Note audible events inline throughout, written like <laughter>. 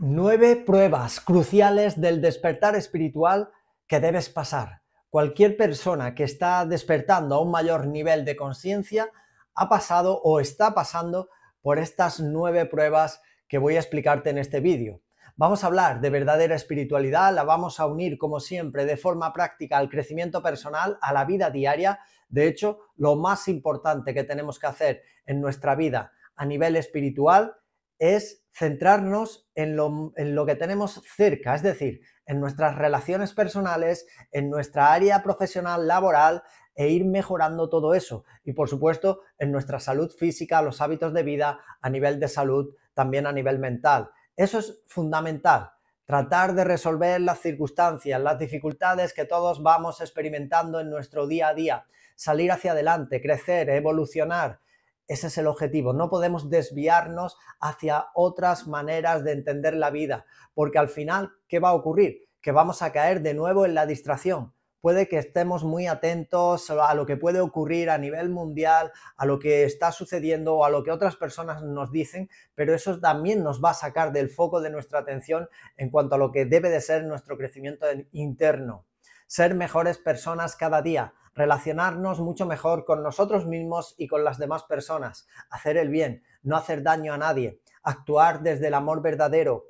Nueve pruebas cruciales del despertar espiritual que debes pasar. Cualquier persona que está despertando a un mayor nivel de conciencia ha pasado o está pasando por estas nueve pruebas que voy a explicarte en este vídeo. Vamos a hablar de verdadera espiritualidad, la vamos a unir como siempre de forma práctica al crecimiento personal, a la vida diaria. De hecho, lo más importante que tenemos que hacer en nuestra vida a nivel espiritual es centrarnos en lo, que tenemos cerca, es decir, en nuestras relaciones personales, en nuestra área profesional, laboral, e ir mejorando todo eso. Y por supuesto, en nuestra salud física, los hábitos de vida, a nivel de salud, también a nivel mental. Eso es fundamental. Tratar de resolver las circunstancias, las dificultades que todos vamos experimentando en nuestro día a día. Salir hacia adelante, crecer, evolucionar, ese es el objetivo. No podemos desviarnos hacia otras maneras de entender la vida, porque al final, ¿qué va a ocurrir? Que vamos a caer de nuevo en la distracción. Puede que estemos muy atentos a lo que puede ocurrir a nivel mundial, a lo que está sucediendo o a lo que otras personas nos dicen, pero eso también nos va a sacar del foco de nuestra atención en cuanto a lo que debe de ser nuestro crecimiento interno. Ser mejores personas cada día, relacionarnos mucho mejor con nosotros mismos y con las demás personas, hacer el bien, no hacer daño a nadie, actuar desde el amor verdadero,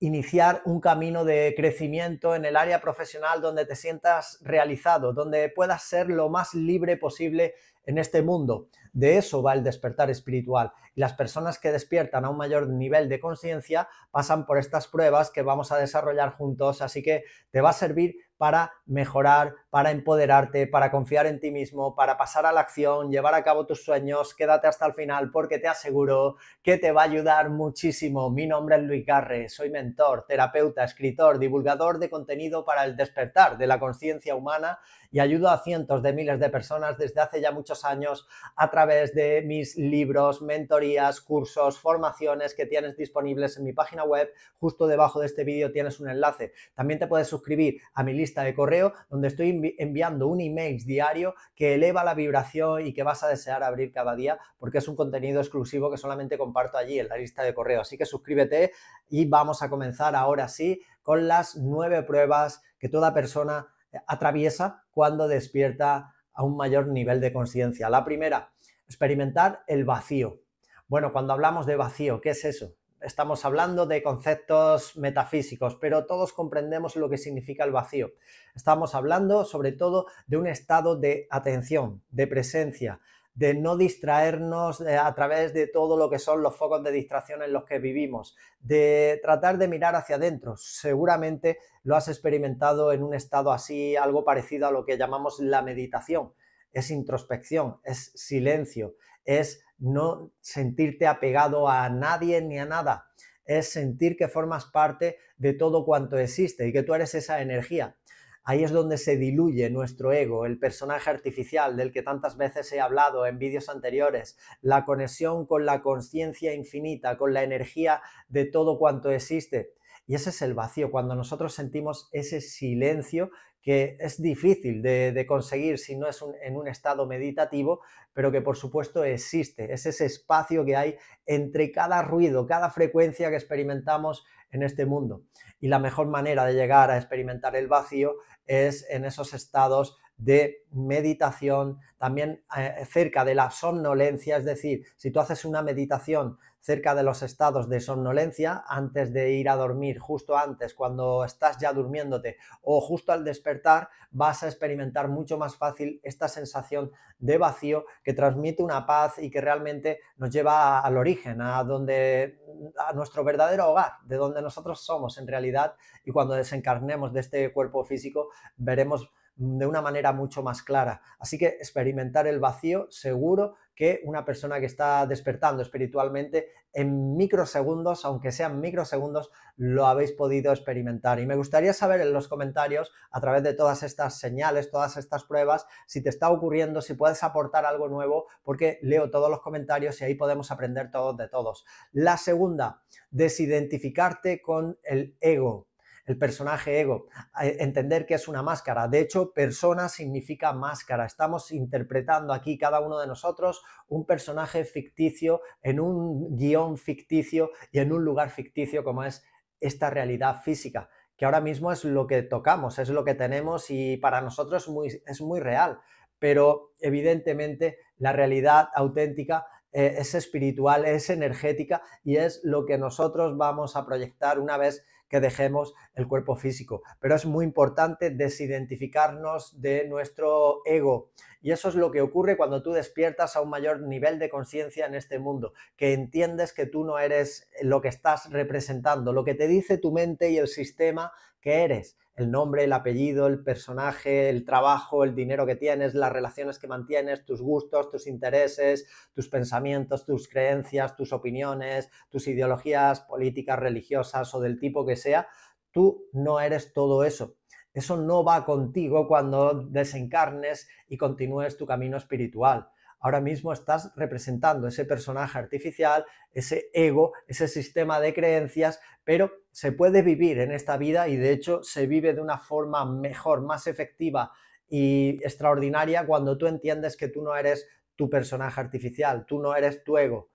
iniciar un camino de crecimiento en el área profesional donde te sientas realizado, donde puedas ser lo más libre posible en este mundo. De eso va el despertar espiritual. Y las personas que despiertan a un mayor nivel de conciencia pasan por estas pruebas que vamos a desarrollar juntos, así que te va a servir para mejorar, para empoderarte, para confiar en ti mismo, para pasar a la acción, llevar a cabo tus sueños. Quédate hasta el final porque te aseguro que te va a ayudar muchísimo. Mi nombre es Luis Garre, soy mentor, terapeuta, escritor, divulgador de contenido para el despertar de la conciencia humana y ayudo a cientos de miles de personas desde hace ya muchos años a través de mis libros, mentorías, cursos, formaciones que tienes disponibles en mi página web. Justo debajo de este vídeo tienes un enlace. También te puedes suscribir a mi lista de correo donde estoy enviando un email diario que eleva la vibración y que vas a desear abrir cada día porque es un contenido exclusivo que solamente comparto allí en la lista de correo. Así que suscríbete y vamos a comenzar ahora sí con las nueve pruebas que toda persona atraviesa cuando despierta a un mayor nivel de conciencia. La primera, experimentar el vacío. Bueno, cuando hablamos de vacío, ¿qué es eso? Estamos hablando de conceptos metafísicos, pero todos comprendemos lo que significa el vacío. Estamos hablando sobre todo de un estado de atención, de presencia, de no distraernos eh, a través de todo lo que son los focos de distracción en los que vivimos, de tratar de mirar hacia adentro. Seguramente lo has experimentado en un estado así, algo parecido a lo que llamamos la meditación. Es introspección, es silencio, es no sentirte apegado a nadie ni a nada, es sentir que formas parte de todo cuanto existe y que tú eres esa energía. Ahí es donde se diluye nuestro ego, el personaje artificial del que tantas veces he hablado en vídeos anteriores, la conexión con la conciencia infinita, con la energía de todo cuanto existe. Y ese es el vacío, cuando nosotros sentimos ese silencio que es difícil de, conseguir si no es en un estado meditativo, pero que por supuesto existe. Es ese espacio que hay entre cada ruido, cada frecuencia que experimentamos en este mundo. Y la mejor manera de llegar a experimentar el vacío es en esos estados de meditación, también eh, cerca de la somnolencia, es decir, si tú haces una meditación cerca de los estados de somnolencia, antes de ir a dormir, justo antes, cuando estás ya durmiéndote o justo al despertar, vas a experimentar mucho más fácil esta sensación de vacío que transmite una paz y que realmente nos lleva al origen, a donde a nuestro verdadero hogar, de donde nosotros somos en realidad y cuando desencarnemos de este cuerpo físico veremos de una manera mucho más clara. Así que experimentar el vacío seguro que una persona que está despertando espiritualmente en microsegundos, aunque sean microsegundos, lo habéis podido experimentar. Y me gustaría saber en los comentarios, a través de todas estas señales, todas estas pruebas, si te está ocurriendo, si puedes aportar algo nuevo, porque leo todos los comentarios y ahí podemos aprender todos de todos. La segunda, desidentificarte con el ego el personaje ego, entender que es una máscara. De hecho, persona significa máscara. Estamos interpretando aquí cada uno de nosotros un personaje ficticio en un guion ficticio y en un lugar ficticio como es esta realidad física, que ahora mismo es lo que tocamos, es lo que tenemos y para nosotros es muy real, pero evidentemente la realidad auténtica eh, es espiritual, es energética y es lo que nosotros vamos a proyectar una vez que dejemos el cuerpo físico. Pero es muy importante desidentificarnos de nuestro ego. Y eso es lo que ocurre cuando tú despiertas a un mayor nivel de conciencia en este mundo, que entiendes que tú no eres lo que estás representando, lo que te dice tu mente y el sistema que eres el nombre, el apellido, el personaje, el trabajo, el dinero que tienes, las relaciones que mantienes, tus gustos, tus intereses, tus pensamientos, tus creencias, tus opiniones, tus ideologías políticas, religiosas o del tipo que sea, tú no eres todo eso. Eso no va contigo cuando desencarnes y continúes tu camino espiritual ahora mismo estás representando ese personaje artificial, ese ego, ese sistema de creencias, pero se puede vivir en esta vida y de hecho se vive de una forma mejor, más efectiva y extraordinaria cuando tú entiendes que tú no eres tu personaje artificial, tú no eres tu ego.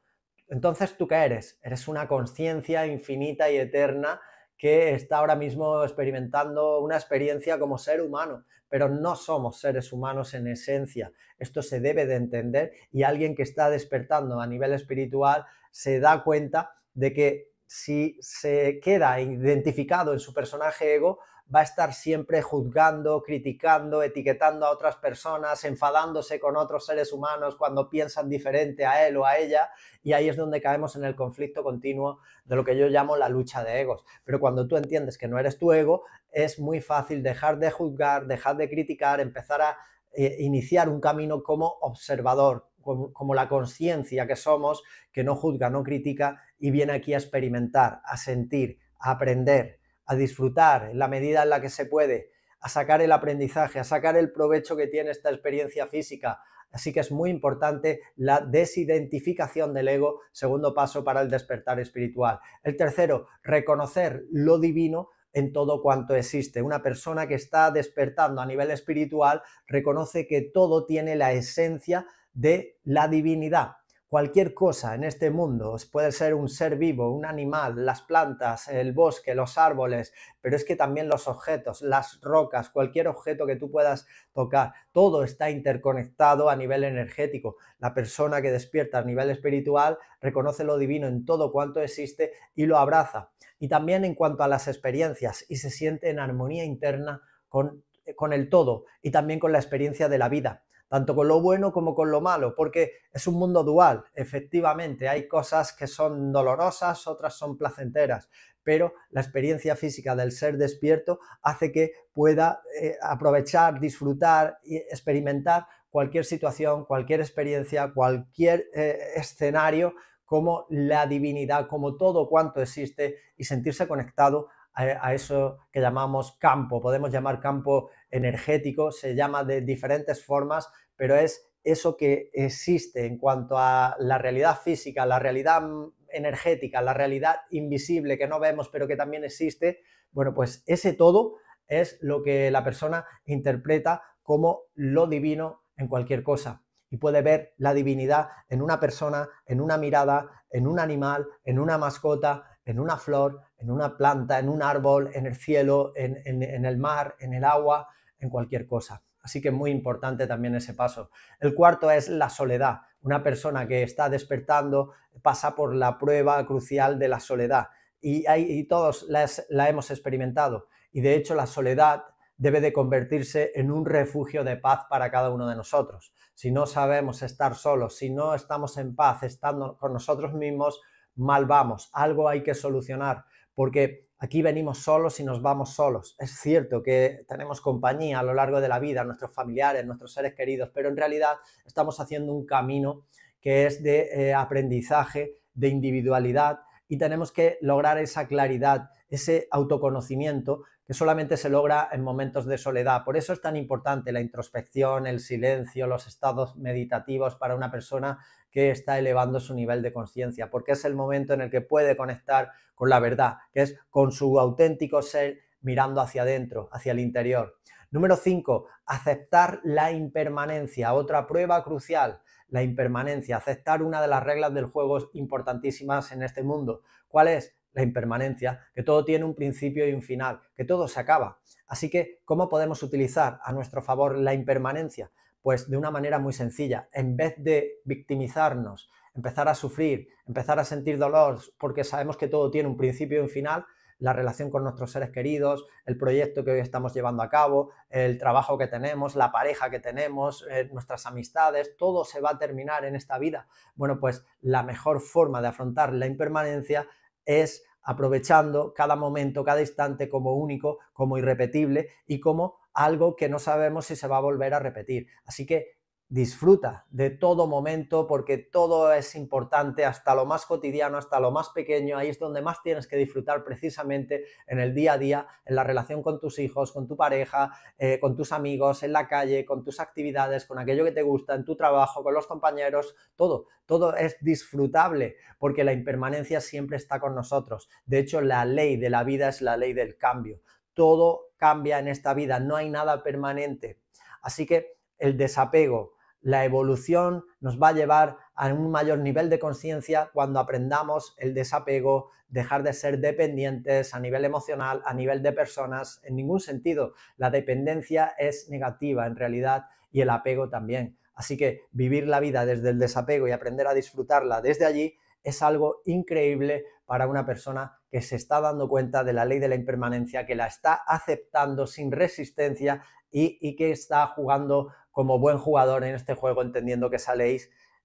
Entonces, ¿tú qué eres? Eres una conciencia infinita y eterna que está ahora mismo experimentando una experiencia como ser humano, pero no somos seres humanos en esencia. Esto se debe de entender y alguien que está despertando a nivel espiritual se da cuenta de que si se queda identificado en su personaje ego, va a estar siempre juzgando, criticando, etiquetando a otras personas, enfadándose con otros seres humanos cuando piensan diferente a él o a ella, y ahí es donde caemos en el conflicto continuo de lo que yo llamo la lucha de egos. Pero cuando tú entiendes que no eres tu ego, es muy fácil dejar de juzgar, dejar de criticar, empezar a eh, iniciar un camino como observador, como la conciencia que somos, que no juzga, no critica y viene aquí a experimentar, a sentir, a aprender a disfrutar en la medida en la que se puede, a sacar el aprendizaje, a sacar el provecho que tiene esta experiencia física. Así que es muy importante la desidentificación del ego, segundo paso para el despertar espiritual. El tercero, reconocer lo divino en todo cuanto existe. Una persona que está despertando a nivel espiritual reconoce que todo tiene la esencia de la divinidad cualquier cosa en este mundo, puede ser un ser vivo, un animal, las plantas, el bosque, los árboles, pero es que también los objetos, las rocas, cualquier objeto que tú puedas tocar, todo está interconectado a nivel energético. La persona que despierta a nivel espiritual reconoce lo divino en todo cuanto existe y lo abraza. Y también en cuanto a las experiencias y se siente en armonía interna con, con el todo y también con la experiencia de la vida tanto con lo bueno como con lo malo, porque es un mundo dual, efectivamente, hay cosas que son dolorosas, otras son placenteras, pero la experiencia física del ser despierto hace que pueda eh, aprovechar, disfrutar y experimentar cualquier situación, cualquier experiencia, cualquier eh, escenario como la divinidad, como todo cuanto existe y sentirse conectado a, eso que llamamos campo, podemos llamar campo energético, se llama de diferentes formas, pero es eso que existe en cuanto a la realidad física, la realidad energética, la realidad invisible que no vemos pero que también existe, bueno, pues ese todo es lo que la persona interpreta como lo divino en cualquier cosa. Y puede ver la divinidad en una persona, en una mirada, en un animal, en una mascota, en una flor, en una planta, en un árbol, en el cielo, en, el mar, en el agua, en cualquier cosa. Así que muy importante también ese paso. El cuarto es la soledad. Una persona que está despertando pasa por la prueba crucial de la soledad y, todos la hemos experimentado. Y de hecho la soledad debe de convertirse en un refugio de paz para cada uno de nosotros. Si no sabemos estar solos, si no estamos en paz estando con nosotros mismos, mal vamos, algo hay que solucionar, porque aquí venimos solos y nos vamos solos. Es cierto que tenemos compañía a lo largo de la vida, nuestros familiares, nuestros seres queridos, pero en realidad estamos haciendo un camino que es de eh, aprendizaje, de individualidad y tenemos que lograr esa claridad, ese autoconocimiento que solamente se logra en momentos de soledad. Por eso es tan importante la introspección, el silencio, los estados meditativos para una persona que está elevando su nivel de conciencia, porque es el momento en el que puede conectar con la verdad, que es con su auténtico ser mirando hacia adentro, hacia el interior. Número 5, aceptar la impermanencia, otra prueba crucial, la impermanencia, aceptar una de las reglas del juego importantísimas en este mundo. ¿Cuál es? la impermanencia, que todo tiene un principio y un final, que todo se acaba. Así que, ¿cómo podemos utilizar a nuestro favor la impermanencia? Pues de una manera muy sencilla. En vez de victimizarnos, empezar a sufrir, empezar a sentir dolor porque sabemos que todo tiene un principio y un final, la relación con nuestros seres queridos, el proyecto que hoy estamos llevando a cabo, el trabajo que tenemos, la pareja que tenemos, eh, nuestras amistades, todo se va a terminar en esta vida. Bueno, pues la mejor forma de afrontar la impermanencia es aprovechando cada momento, cada instante como único, como irrepetible y como algo que no sabemos si se va a volver a repetir. Así que disfruta de todo momento porque todo es importante, hasta lo más cotidiano, hasta lo más pequeño, ahí es donde más tienes que disfrutar precisamente en el día a día, en la relación con tus hijos, con tu pareja, eh, con tus amigos, en la calle, con tus actividades, con aquello que te gusta, en tu trabajo, con los compañeros, todo, todo es disfrutable porque la impermanencia siempre está con nosotros. De hecho, la ley de la vida es la ley del cambio. Todo cambia en esta vida, no hay nada permanente. Así que el desapego, la evolución nos va a llevar a un mayor nivel de conciencia cuando aprendamos el desapego, dejar de ser dependientes a nivel emocional, a nivel de personas, en ningún sentido. La dependencia es negativa en realidad y el apego también. Así que vivir la vida desde el desapego y aprender a disfrutarla desde allí es algo increíble para una persona que se está dando cuenta de la ley de la impermanencia, que la está aceptando sin resistencia y, que está jugando como buen jugador en este juego, entendiendo que esa ley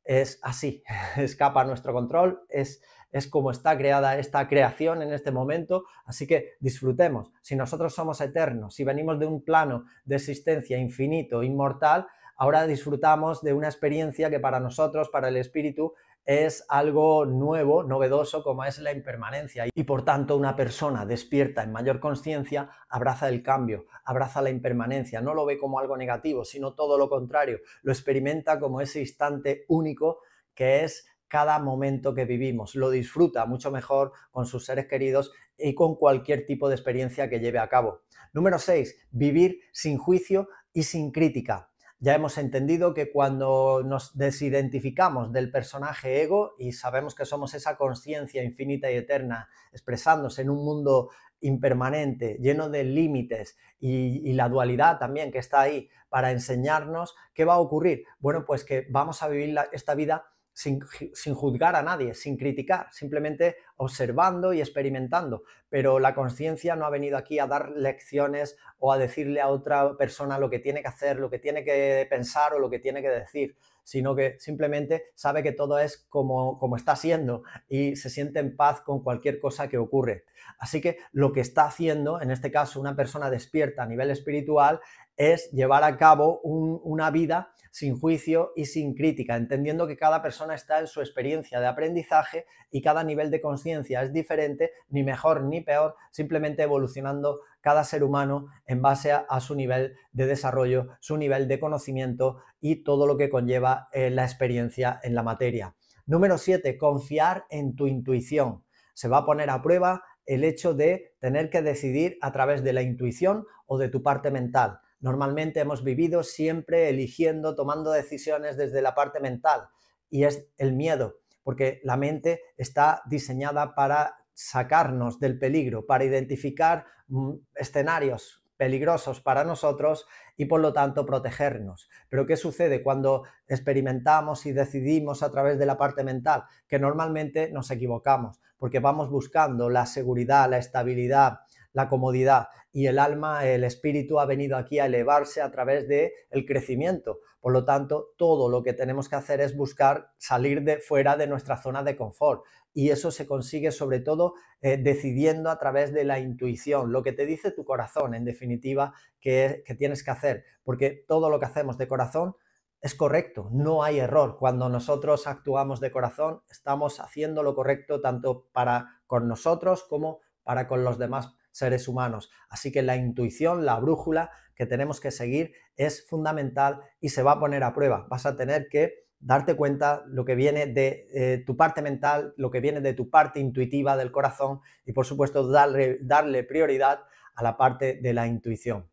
es así, <laughs> escapa a nuestro control, es, es como está creada esta creación en este momento, así que disfrutemos. Si nosotros somos eternos, si venimos de un plano de existencia infinito, inmortal, ahora disfrutamos de una experiencia que para nosotros, para el espíritu, es algo nuevo, novedoso, como es la impermanencia. Y por tanto, una persona despierta en mayor conciencia abraza el cambio, abraza la impermanencia, no lo ve como algo negativo, sino todo lo contrario, lo experimenta como ese instante único que es cada momento que vivimos, lo disfruta mucho mejor con sus seres queridos y con cualquier tipo de experiencia que lleve a cabo. Número 6. Vivir sin juicio y sin crítica. Ya hemos entendido que cuando nos desidentificamos del personaje ego y sabemos que somos esa conciencia infinita y eterna expresándose en un mundo impermanente, lleno de límites y, la dualidad también que está ahí para enseñarnos, ¿qué va a ocurrir? Bueno, pues que vamos a vivir esta vida sin, juzgar a nadie, sin criticar, simplemente observando y experimentando. Pero la conciencia no ha venido aquí a dar lecciones o a decirle a otra persona lo que tiene que hacer, lo que tiene que pensar o lo que tiene que decir, sino que simplemente sabe que todo es como, como está siendo y se siente en paz con cualquier cosa que ocurre. Así que lo que está haciendo, en este caso una persona despierta a nivel espiritual, es llevar a cabo una vida sin juicio y sin crítica, entendiendo que cada persona está en su experiencia de aprendizaje y cada nivel de conciencia es diferente, ni mejor ni peor, simplemente evolucionando cada ser humano en base a, su nivel de desarrollo, su nivel de conocimiento y todo lo que conlleva eh, la experiencia en la materia. Número 7. Confiar en tu intuición. Se va a poner a prueba el hecho de tener que decidir a través de la intuición o de tu parte mental. Normalmente hemos vivido siempre eligiendo, tomando decisiones desde la parte mental y es el miedo, porque la mente está diseñada para sacarnos del peligro, para identificar mm, escenarios peligrosos para nosotros y por lo tanto protegernos. Pero ¿qué sucede cuando experimentamos y decidimos a través de la parte mental? Que normalmente nos equivocamos porque vamos buscando la seguridad, la estabilidad, la comodidad y el alma, el espíritu ha venido aquí a elevarse a través de el crecimiento. Por lo tanto, todo lo que tenemos que hacer es buscar salir de fuera de nuestra zona de confort y eso se consigue sobre todo eh, decidiendo a través de la intuición, lo que te dice tu corazón, en definitiva, que, que tienes que hacer, porque todo lo que hacemos de corazón es correcto, no hay error. Cuando nosotros actuamos de corazón, estamos haciendo lo correcto tanto para con nosotros como para con los demás seres humanos. Así que la intuición, la brújula que tenemos que seguir es fundamental y se va a poner a prueba. Vas a tener que darte cuenta lo que viene de eh, tu parte mental, lo que viene de tu parte intuitiva del corazón y por supuesto darle, darle prioridad a la parte de la intuición.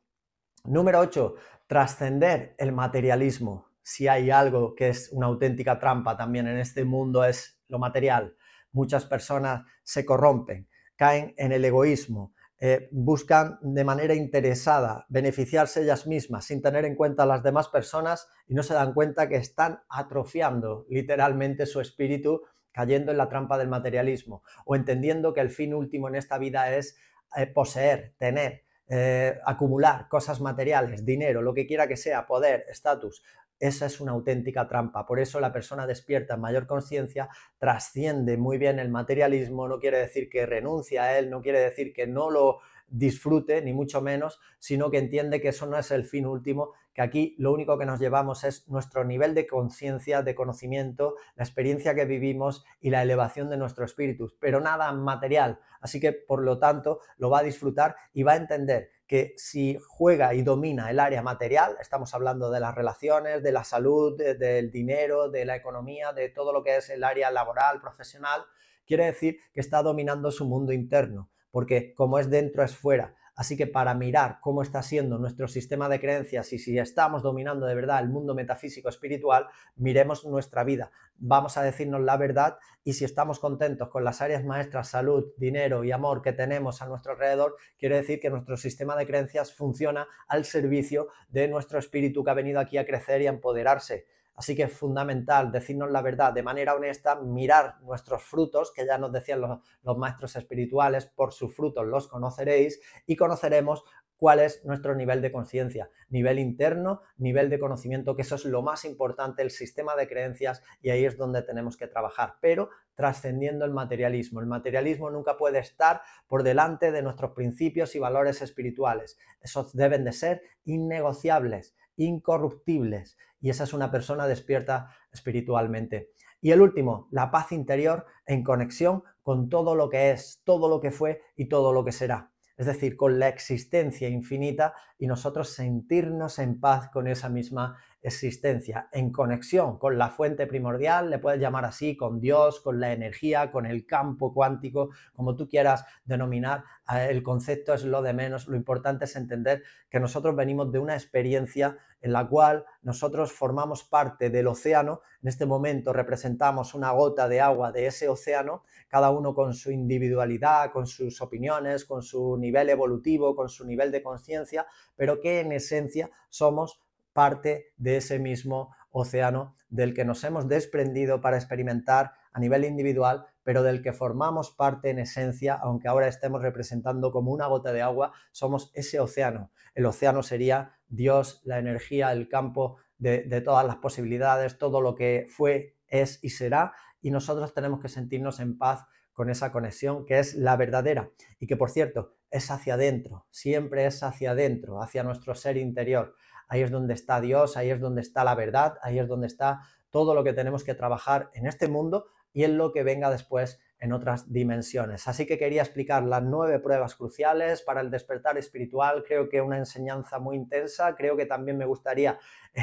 Número 8. Trascender el materialismo. Si hay algo que es una auténtica trampa también en este mundo es lo material. Muchas personas se corrompen caen en el egoísmo, eh, buscan de manera interesada beneficiarse ellas mismas sin tener en cuenta a las demás personas y no se dan cuenta que están atrofiando literalmente su espíritu cayendo en la trampa del materialismo o entendiendo que el fin último en esta vida es eh, poseer, tener, eh, acumular cosas materiales, dinero, lo que quiera que sea, poder, estatus, esa es una auténtica trampa. Por eso la persona despierta en mayor conciencia trasciende muy bien el materialismo, no quiere decir que renuncia a él, no quiere decir que no lo disfrute, ni mucho menos, sino que entiende que eso no es el fin último, que aquí lo único que nos llevamos es nuestro nivel de conciencia, de conocimiento, la experiencia que vivimos y la elevación de nuestro espíritu, pero nada material. Así que, por lo tanto, lo va a disfrutar y va a entender que si juega y domina el área material, estamos hablando de las relaciones, de la salud, del dinero, de la economía, de todo lo que es el área laboral, profesional, quiere decir que está dominando su mundo interno, porque como es dentro es fuera. Así que para mirar cómo está siendo nuestro sistema de creencias y si estamos dominando de verdad el mundo metafísico espiritual, miremos nuestra vida. Vamos a decirnos la verdad y si estamos contentos con las áreas maestras, salud, dinero y amor que tenemos a nuestro alrededor, quiere decir que nuestro sistema de creencias funciona al servicio de nuestro espíritu que ha venido aquí a crecer y a empoderarse. Así que es fundamental decirnos la verdad de manera honesta, mirar nuestros frutos, que ya nos decían los, maestros espirituales, por sus frutos los conoceréis y conoceremos cuál es nuestro nivel de conciencia, nivel interno, nivel de conocimiento, que eso es lo más importante, el sistema de creencias, y ahí es donde tenemos que trabajar, pero trascendiendo el materialismo. El materialismo nunca puede estar por delante de nuestros principios y valores espirituales. Esos deben de ser innegociables, incorruptibles y esa es una persona despierta espiritualmente. Y el último, la paz interior en conexión con todo lo que es, todo lo que fue y todo lo que será. Es decir, con la existencia infinita y nosotros sentirnos en paz con esa misma existencia, en conexión con la fuente primordial, le puedes llamar así, con Dios, con la energía, con el campo cuántico, como tú quieras denominar, el concepto es lo de menos, lo importante es entender que nosotros venimos de una experiencia en la cual nosotros formamos parte del océano, en este momento representamos una gota de agua de ese océano, cada uno con su individualidad, con sus opiniones, con su nivel evolutivo, con su nivel de conciencia, pero que en esencia somos parte de ese mismo océano del que nos hemos desprendido para experimentar a nivel individual, pero del que formamos parte en esencia, aunque ahora estemos representando como una gota de agua, somos ese océano. El océano sería Dios, la energía, el campo de, todas las posibilidades, todo lo que fue, es y será, y nosotros tenemos que sentirnos en paz con esa conexión que es la verdadera y que por cierto es hacia adentro, siempre es hacia adentro, hacia nuestro ser interior ahí es donde está Dios, ahí es donde está la verdad, ahí es donde está todo lo que tenemos que trabajar en este mundo y en lo que venga después en otras dimensiones. Así que quería explicar las nueve pruebas cruciales para el despertar espiritual. Creo que una enseñanza muy intensa. Creo que también me gustaría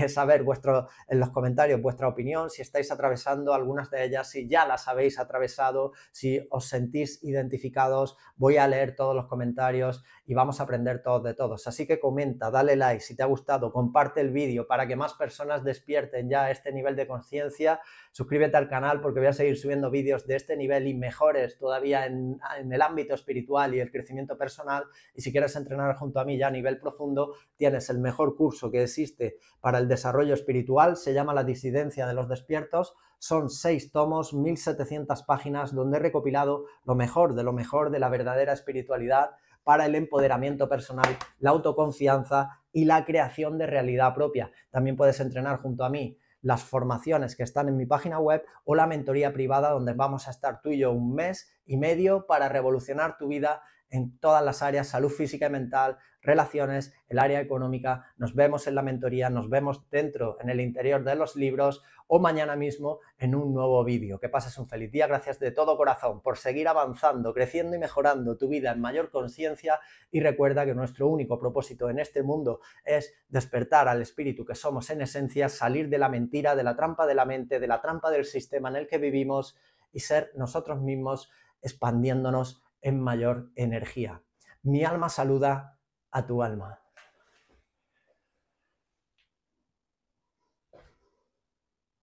saber vuestro, en los comentarios vuestra opinión, si estáis atravesando algunas de ellas, si ya las habéis atravesado, si os sentís identificados. Voy a leer todos los comentarios y vamos a aprender todos de todos. Así que comenta, dale like si te ha gustado, comparte el vídeo para que más personas despierten ya este nivel de conciencia. Suscríbete al canal porque voy a seguir subiendo vídeos de este nivel y mejores todavía en, el ámbito espiritual y el crecimiento personal. Y si quieres entrenar junto a mí ya a nivel profundo, tienes el mejor curso que existe el desarrollo espiritual. Se llama La disidencia de los despiertos. Son seis tomos, 1700 páginas, donde he recopilado lo mejor de lo mejor de la verdadera espiritualidad para el empoderamiento personal, la autoconfianza y la creación de realidad propia. También puedes entrenar junto a mí las formaciones que están en mi página web o la mentoría privada donde vamos a estar tú y yo un mes y medio para revolucionar tu vida en todas las áreas, salud física y mental, relaciones, el área económica. Nos vemos en la mentoría, nos vemos dentro, en el interior de los libros o mañana mismo en un nuevo vídeo. Que pases un feliz día. Gracias de todo corazón por seguir avanzando, creciendo y mejorando tu vida en mayor conciencia y recuerda que nuestro único propósito en este mundo es despertar al espíritu que somos en esencia, salir de la mentira, de la trampa de la mente, de la trampa del sistema en el que vivimos y ser nosotros mismos expandiéndonos en mayor energía. Mi alma saluda a tu alma.